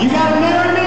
You got to marry me.